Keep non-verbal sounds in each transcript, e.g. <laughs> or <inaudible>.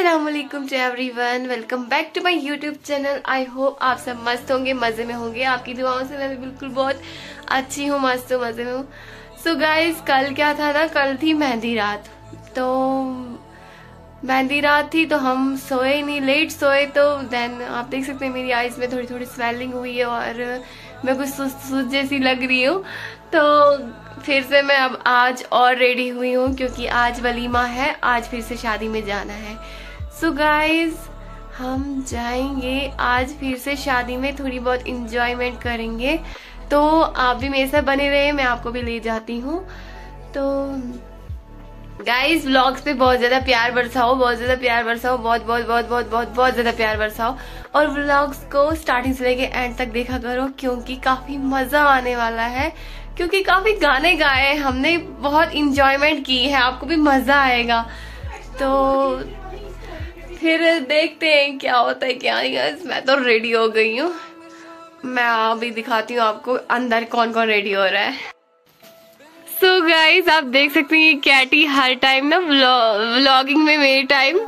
Aslam to everyone welcome back to my YouTube channel I hope आप सब मस्त होंगे, मज़े में होंगे। आपकी दुआओं से मैं भी बिल्कुल बहुत अच्छी हूँ, मस्त हूँ, मज़े में हूँ। सो गाइज़ कल क्या था ना? कल थी मेहंदी रात। तो मेहंदी रात थी तो हम सोए नहीं। लेट सोए तो देन आप देख सकते हैं मेरी आइज़ में थोड़ी थोड़ी स्वेलिंग हुई है और मैं कुछ सुस्त सुस्त जैसी लग रही हूँ। तो फिर से मैं अब आज और रेडी हुई हूँ, क्योंकि आज वलीमा है। आज फिर से शादी में जाना है। सो so गाइज़ हम जाएँगे आज फिर से शादी में, थोड़ी बहुत इंजॉयमेंट करेंगे। तो आप भी मेरे साथ बने रहे, मैं आपको भी ले जाती हूँ। तो गाइज़ व्लॉग्स पे बहुत ज़्यादा प्यार बरसाओ, बहुत ज़्यादा प्यार बरसाओ, बहुत बहुत बहुत बहुत बहुत बहुत ज़्यादा प्यार बरसाओ। और व्लॉग्स को स्टार्टिंग से लेके एंड तक देखा करो, क्योंकि काफ़ी मज़ा आने वाला है। क्योंकि काफ़ी गाने गाए हमने, बहुत इंजॉयमेंट की है, आपको भी मज़ा आएगा। तो फिर देखते हैं क्या होता है, क्या नहीं मैं तो रेडी हो गई हूँ। मैं अभी दिखाती हूँ आपको अंदर कौन कौन रेडी हो रहा है। सो so गाइज़ आप देख सकते हैं ये कैटी हर टाइम ना व्लॉगिंग में मेरी टाइम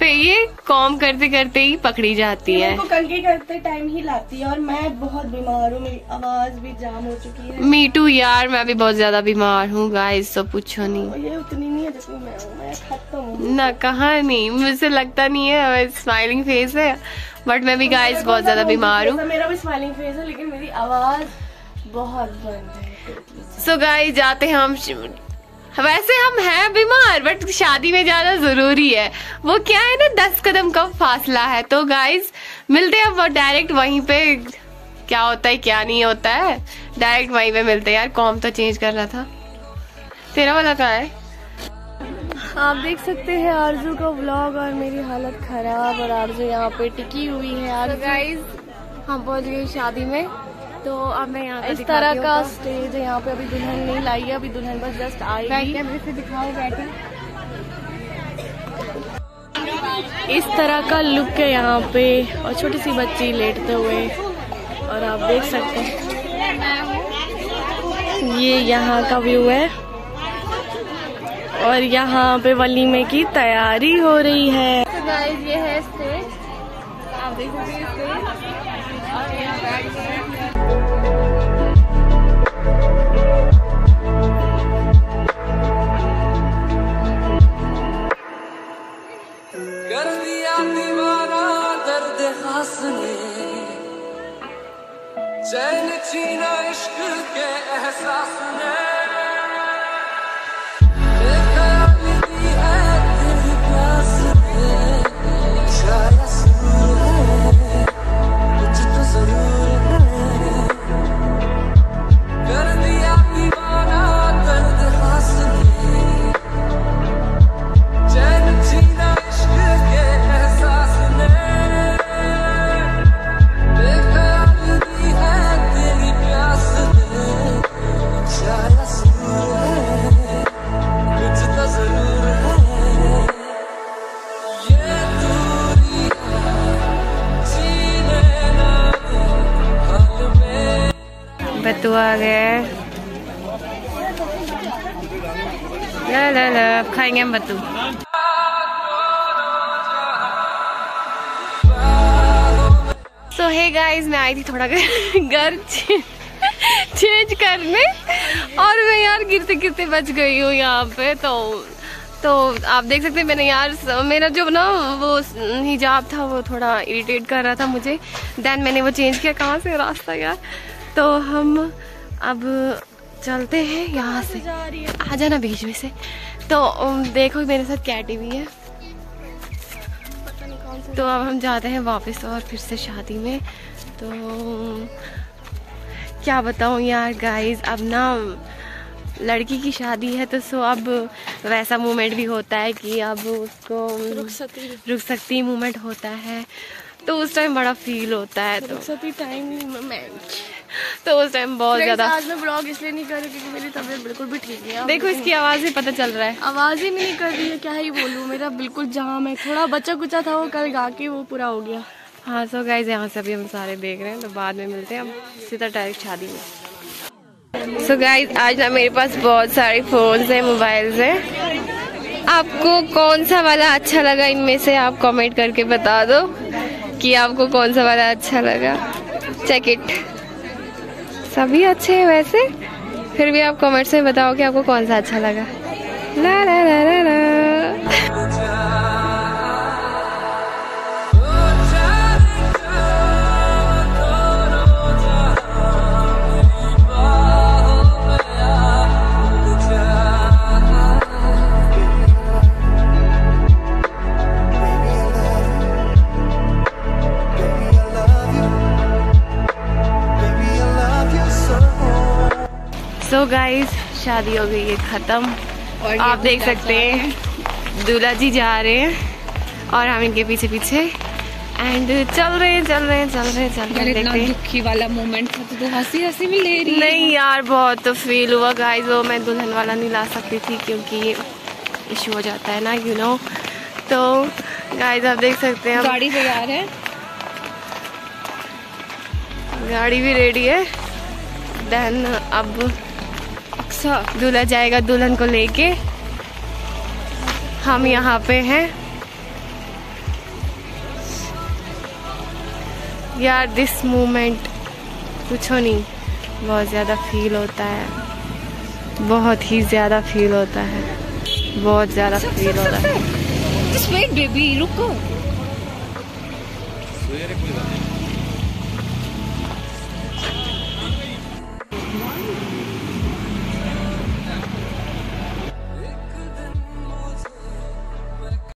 पे ये कॉम करते करते ही पकड़ी जाती है। कंगी करते टाइम ही लाती है और मैं बहुत बीमार हूँ मेरी आवाज़ भी जाम हो चुकी है। मी टू यार मैं भी बहुत ज़्यादा बीमार हूँ गाइस तो पूछो नहीं। ये उतनी नहीं है जितनी मैं हूँ मैं खत्म ना कहा नहीं मुझे लगता नहीं है स्माइलिंग फेस है बट मैं भी गाइस बहुत ज़्यादा बीमार हूँ। मेरा भी स्माइलिंग फेस है लेकिन मेरी आवाज़ बहुत बंद है। सो so गाइस जाते हैं हम वैसे हम हैं बीमार बट शादी में जाना ज़रूरी है। वो क्या है ना दस कदम का फासला है। तो गाइज़ मिलते हैं वो डायरेक्ट वहीं पे। क्या होता है क्या नहीं होता है? डायरेक्ट वहीं पे मिलते हैं यार। कॉम तो चेंज कर रहा था। तेरा वाला कहाँ है? आप देख सकते हैं आरज़ू का व्लॉग और मेरी हालत खराब और आरज़ू यहाँ पे टिकी हुई है। यार गाइस हम पहुँच गए शादी में। तो अब मैं यहाँ इस तरह का स्टेज है यहाँ पे अभी दुल्हन नहीं लाई है अभी दुल्हन बस जस्ट आई कैमरे से दिखाओ बैठे। इस तरह का लुक है यहाँ पे और छोटी सी बच्ची लेटते हुए और आप देख सकते हैं। ये यहाँ का व्यू है और यहाँ पे वलीमे की तैयारी हो रही है। तो ये है स्टेज आप देख और यहाँ बैठ चैन छीना इश्क के एहसास ने बतू आ गया ला ला ला खाएँगे हम बतू सो हे गाइस मैं आई थी थोड़ा घर चेंज करने, और मैं यार गिरते गिरते बच गई हूँ यहाँ पे तो तो आप देख सकते हैं, मैंने यार मेरा जो ना वो हिजाब था, वो थोड़ा इरिटेट कर रहा था मुझे। देन मैंने वो चेंज किया कहाँ से? रास्ता यार। तो हम अब चलते हैं यहाँ से। आ जाना बीच में से। तो देखो मेरे साथ कैटी भी है। तो अब हम जाते हैं वापस और फिर से शादी में। तो क्या बताऊँ यार गाइस अब ना लड़की की शादी है तो सो अब वैसा मोमेंट भी होता है कि अब उसको रुक सकती रुक सकती मोमेंट होता है। तो उस टाइम बड़ा फील होता है तो। टाइम मोमेंट <laughs> तो उस टाइम बहुत ज़्यादा। आज मैं ब्लॉग इसलिए नहीं कर रही क्योंकि मेरी तबीयत बिल्कुल भी ठीक नहीं है। देखो इसकी आवाज़ ही पता चल रहा है। आवाज़ ही नहीं कर रही है क्या ही बोलूँ? मेरा बिल्कुल जाम है। थोड़ा बचा कुचा था वो कल गा के वो पूरा हो गया। हाँ सो गाइज़ यहाँ से अभी हम सारे देख रहे हैं तो बाद में मिलते हैं। हम सीधा डायरेक्ट शादी में। सो so गाइज़ आज ना मेरे पास बहुत सारे फ़ोन है मोबाइल्स है। आपको कौन सा वाला अच्छा लगा? इनमें से आप कमेंट करके बता दो कि आपको कौन सा वाला अच्छा लगा। चेक इट सभी अच्छे हैं वैसे। फिर भी आप कमेंट्स में बताओ कि आपको कौन सा अच्छा लगा। ला ला ला ला ला। सो गाइस शादी हो गई है खत्म। और आप देख सकते हैं। दूल्हा जी जा रहे हैं और हम इनके पीछे पीछे एंड चल रहे हैं चल रहे हैं चल रहे हैं चल रहे हैं दुखी वाला मोमेंट था तो, हँसी हँसी भी ले रही नहीं यार बहुत तो फील हुआ गाइस वो मैं दुल्हन वाला नहीं ला सकती थी क्योंकि ये इशू हो जाता है ना यू नो तो गाइस आप देख सकते हैं गाड़ी तैयार है। गाड़ी भी रेडी है। देन अब अच्छा दूल्हा जाएगा दुल्हन को लेके। हम यहाँ पे हैं। यार दिस मोमेंट कुछ नहीं। बहुत ज़्यादा फील होता है। बहुत ही ज़्यादा फील होता है। बहुत ज़्यादा फील हो। रहा है बेबी रुको